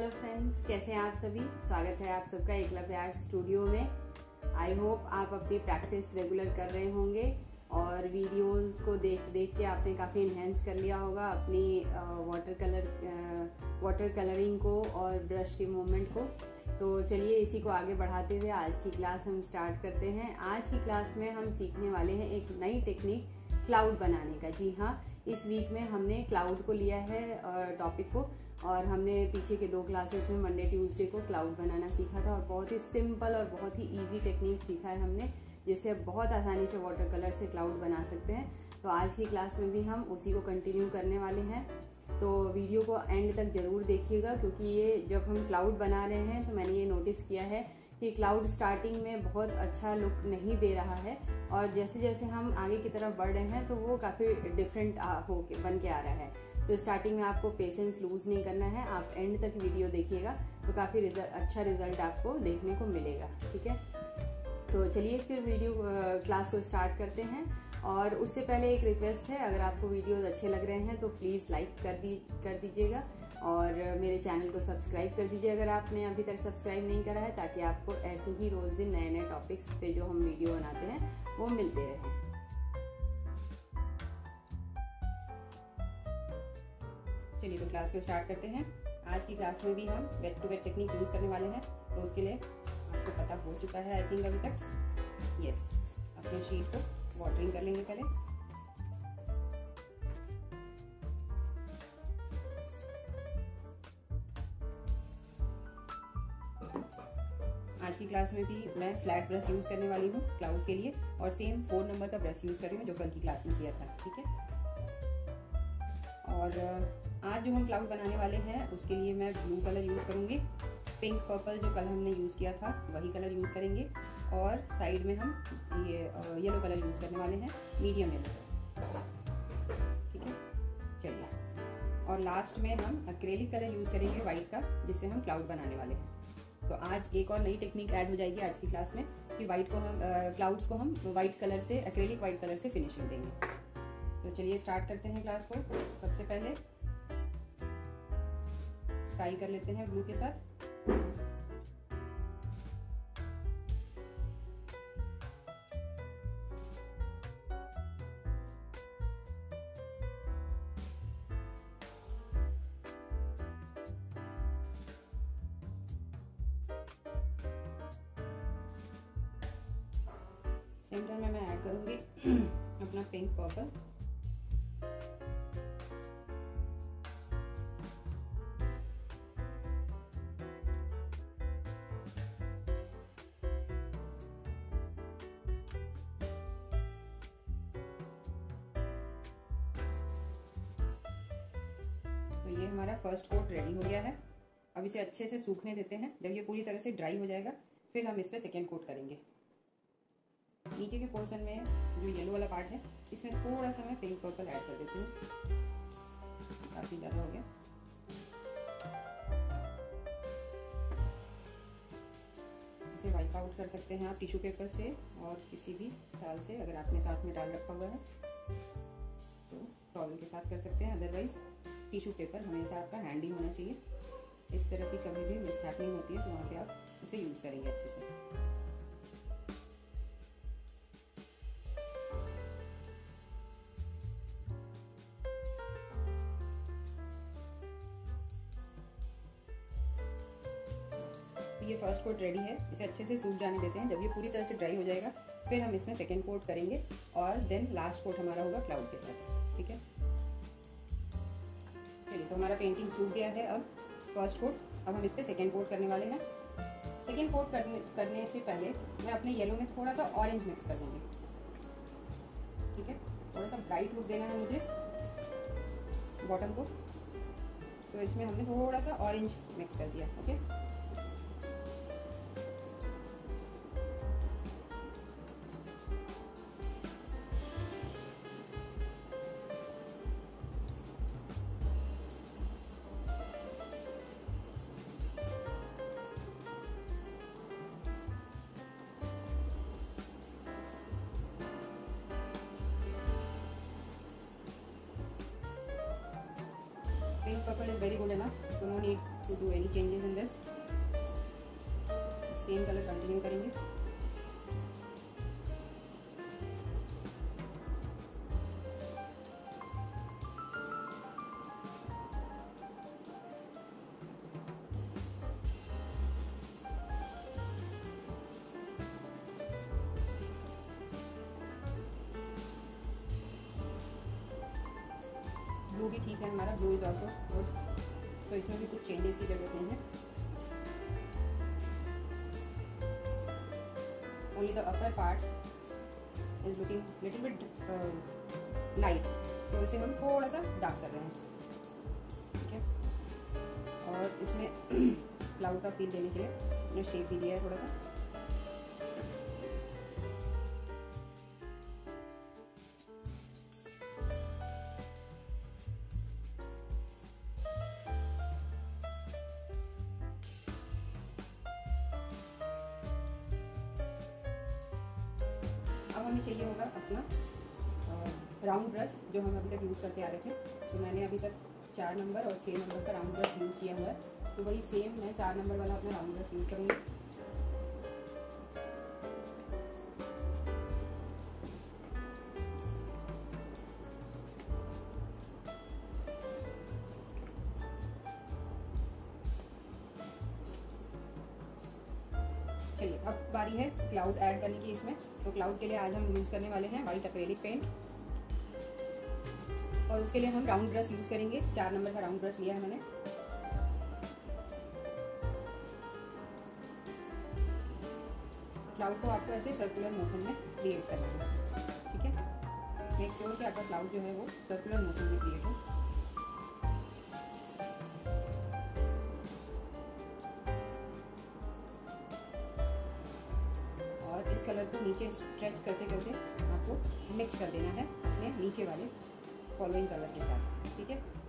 Hello friends कैसे हैं आप सभी? स्वागत है आप सबका एकलव्य आर्ट स्टूडियो में। आई होप आप अपनी प्रैक्टिस रेगुलर कर रहे होंगे और वीडियोस को देख देख के आपने काफ़ी इन्हेंस कर लिया होगा अपनी वाटर कलर वाटर कलरिंग को और ब्रश के मूवमेंट को। तो चलिए इसी को आगे बढ़ाते हुए आज की क्लास हम स्टार्ट करते हैं। आज की क्लास में हम सीखने वाले हैं एक नई टेक्निक क्लाउड बनाने का। जी हाँ इस वीक में हमने क्लाउड को लिया है टॉपिक को। और हमने पीछे के दो क्लासेस में मंडे ट्यूसडे को क्लाउड बनाना सीखा था और बहुत ही सिंपल और बहुत ही इजी टेक्निक सीखा है हमने, जिससे बहुत आसानी से वाटर कलर से क्लाउड बना सकते हैं। तो आज की क्लास में भी हम उसी को कंटिन्यू करने वाले हैं। तो वीडियो को एंड तक ज़रूर देखिएगा, क्योंकि ये जब हम क्लाउड बना रहे हैं तो मैंने ये नोटिस किया है कि क्लाउड स्टार्टिंग में बहुत अच्छा लुक नहीं दे रहा है। और जैसे जैसे हम आगे की तरफ़ बढ़ रहे हैं तो वो काफ़ी डिफरेंट हो के बन के आ रहा है। तो स्टार्टिंग में आपको पेशेंस लूज नहीं करना है। आप एंड तक वीडियो देखिएगा तो काफ़ी रिज़ल्ट अच्छा रिज़ल्ट आपको देखने को मिलेगा, ठीक है? तो चलिए फिर वीडियो क्लास को स्टार्ट करते हैं। और उससे पहले एक रिक्वेस्ट है, अगर आपको वीडियोस अच्छे लग रहे हैं तो प्लीज़ लाइक कर दी, कर दीजिएगा। और मेरे चैनल को सब्सक्राइब कर दीजिए, अगर आपने अभी तक सब्सक्राइब नहीं करा है, ताकि आपको ऐसे ही रोज़ दिन नए नए टॉपिक्स पे जो हम वीडियो बनाते हैं, वो मिलते रहें। चलिए तो क्लास को स्टार्ट करते हैं। आज की क्लास में भी हम wet to wet technique use करने वाले हैं तो उसके लिए आपको पता हो चुका है आई थिंक अभी तक। यस अपने शीट को वाटरिंग कर लेंगे पहले। आज की क्लास में भी मैं फ्लैट ब्रश यूज़ करने वाली हूँ क्लाउड के लिए, और सेम फोर नंबर का ब्रश यूज़ कर हूँ, जो कल की क्लास में किया था, ठीक है? और आज जो हम क्लाउड बनाने वाले हैं, उसके लिए मैं ब्लू कलर यूज़ करूँगी। पिंक पर्पल जो कलर हमने यूज़ किया था, वही कलर यूज़ करेंगे। और साइड में हम ये येलो कलर यूज़ करने वाले हैं मीडियम येलो ठीक है? चलिए। और लास्ट में हम अक्रेलिक कलर यूज़ करेंगे वाइट का, जिससे हम क्लाउड बनाने वाले हैं। तो आज एक और नई टेक्निक ऐड हो जाएगी आज की क्लास में, कि वाइट को हम क्लाउड्स को हम वाइट कलर से अक्रेलिक वाइट कलर से फिनिशिंग देंगे। तो चलिए स्टार्ट करते हैं क्लास को। सबसे पहले स्काई कर लेते हैं ब्लू के साथ। सेंटर में मैं ऐड करूँगी अपना पिंक पर्पल तो ये हमारा फ़र्स्ट कोट रेडी हो गया है। अब इसे अच्छे से सूखने देते हैं। जब ये पूरी तरह से ड्राई हो जाएगा, फिर हम इस पर सेकेंड कोट करेंगे। नीचे के पोर्शन में जो येलो वाला पार्ट है, इसमें थोड़ा सा मैं पिंक पर्पल ऐड कर देती हूँ। काफ़ी ज़्यादा हो गया। इसे वाइप आउट कर सकते हैं आप टिश्यू पेपर से और किसी भी टाल से, अगर आपने साथ में टाल रखा हुआ है तो टॉवल के साथ कर सकते हैं। अदरवाइज़ टिश्यू पेपर हमेशा आपका हैंडी होना चाहिए। इस तरह की कभी भी मिस हैपनिंग होती है तो वहाँ पे आप उसे यूज़ करेंगे अच्छे से। ये फ़र्स्ट कोट रेडी है। इसे अच्छे से सूख जाने देते हैं। जब ये पूरी तरह से ड्राई हो जाएगा, फिर हम इसमें सेकेंड कोट करेंगे और देन लास्ट कोट हमारा होगा क्लाउड के साथ। ठीक है? तो हमारा पेंटिंग सूख गया है अब फ़र्स्ट कोट अब हम इस पर सेकेंड कोट करने वाले हैं. सेकेंड कोट करने करने से पहले मैं अपने येलो में थोड़ा सा ऑरेंज मिक्स कर दूँगी. ठीक है? थोड़ा सा ब्राइट लुक देना है मुझे बॉटम को. तो इसमें हमने थोड़ा सा ऑरेंज मिक्स कर दिया okay pink is very good enough so no need to do any changes in this same color continue करेंगे ब्लू भी ठीक है, हमारा ब्लू इज़ ऑल्सो गुड तो इसमें भी कुछ चेंजेस की ज़रूरत नहीं है। Only the upper part is looking little bit light तो इसे हम थोड़ा सा डार्क कर रहे हैं। ठीक है? और इसमें क्लाउड का फील देने के लिए शेप भी दिया है थोड़ा सा। हमें चाहिए होगा अपना। राउंड ब्रश जो हम अभी तक यूज़ करते आ रहे थे तो मैंने अभी तक चार नंबर और छः नंबर का राउंड ब्रश यूज़ किया हुआ तो वही सेम मैं चार नंबर वाला अपना राउंड ब्रश यूज़ करूँगी। चलिए, अब बारी है क्लाउड ऐड करने की इसमें। तो क्लाउड के लिए आज हम यूज़ करने वाले हैं वाइट अक्रेलिक पेंट और उसके लिए हम राउंड ब्रश यूज़ करेंगे। चार नंबर का राउंड ब्रश लिया है मैंने। क्लाउड को आपको ऐसे सर्कुलर मोशन में क्रिएट करना है। ठीक है? मेक श्योर कि आपका क्लाउड जो है वो सर्कुलर मोशन में क्रिएट हो। कलर को नीचे स्ट्रेच करते करते आपको मिक्स कर देना है अपने नीचे वाले फॉलोइंग कलर के साथ, ठीक है?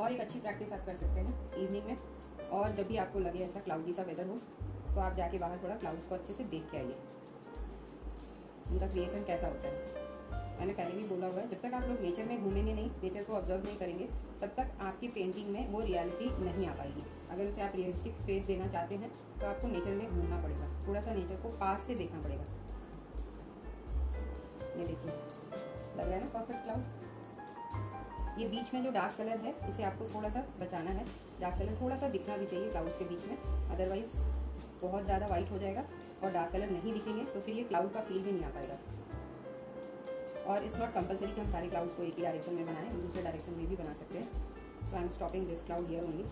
और एक अच्छी प्रैक्टिस आप कर सकते हैं इवनिंग में। और जब भी आपको लगे ऐसा क्लाउडी सा वेदर हो तो आप जाके बाहर थोड़ा क्लाउड्स को अच्छे से देख के आइए। उनका क्रिएशन कैसा होता है? मैंने पहले भी बोला हुआ है, जब तक आप लोग नेचर में घूमेंगे नहीं नेचर को ऑब्ज़र्व नहीं करेंगे, तब तक आपकी पेंटिंग में वो रियलिटी नहीं आ पाएगी। अगर उसे आप रियलिस्टिक फेस देना चाहते हैं तो आपको नेचर में घूमना पड़ेगा। थोड़ा सा नेचर को पास से देखना पड़ेगा। ये देखिए, लग रहा है ना परफेक्ट क्लाउड ये बीच में जो डार्क कलर है, इसे आपको थोड़ा सा बचाना है। डार्क कलर थोड़ा सा दिखना भी चाहिए क्लाउड्स के बीच में अदरवाइज़ बहुत ज़्यादा वाइट हो जाएगा और डार्क कलर नहीं दिखेंगे तो फिर ये क्लाउड का फील भी नहीं आ पाएगा। और इट्स नॉट कंपलसरी कि हम सारे क्लाउड्स को एक ही डायरेक्शन में बनाएँ दूसरे डायरेक्शन में भी बना सकते हैं। तो I am stopping this cloud here only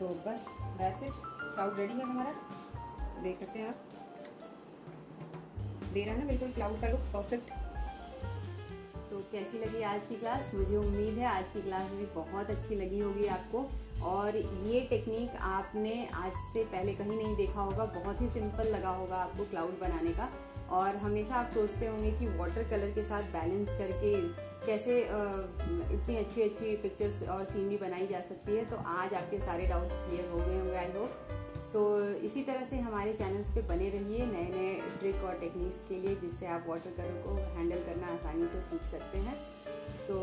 तो बस दैट्स इट क्लाउड रेडी है हमारा? देख सकते हैं आप। दे रहा है ना, बिल्कुल क्लाउड का लुक परफेक्ट तो कैसी लगी आज की क्लास मुझे उम्मीद है आज की क्लास भी बहुत अच्छी लगी होगी आपको। और ये टेक्निक आपने आज से पहले कहीं नहीं देखा होगा, बहुत ही सिंपल लगा होगा आपको क्लाउड बनाने का। और हमेशा आप सोचते होंगे कि वाटर कलर के साथ बैलेंस करके कैसे इतनी अच्छी अच्छी पिक्चर्स और सीनरी बनाई जा सकती है तो आज आपके सारे डाउट्स क्लियर हो गए होंगे आई होप तो इसी तरह से हमारे चैनल्स पे बने रहिए नए नए ट्रिक और टेक्निक्स के लिए, जिससे आप वाटर कलर को हैंडल करना आसानी से सीख सकते हैं. तो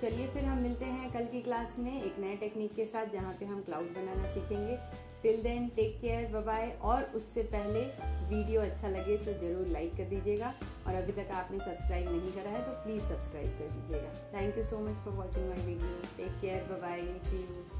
चलिए फिर हम मिलते हैं कल की क्लास में एक नए टेक्निक के साथ, जहाँ पे हम क्लाउड बनाना सीखेंगे. Till then take care bye और उससे पहले वीडियो अच्छा लगे तो ज़रूर लाइक कर दीजिएगा। और अभी तक आपने सब्सक्राइब नहीं करा है तो प्लीज़ सब्सक्राइब कर दीजिएगा। Thank you so much for watching my video take care bye see you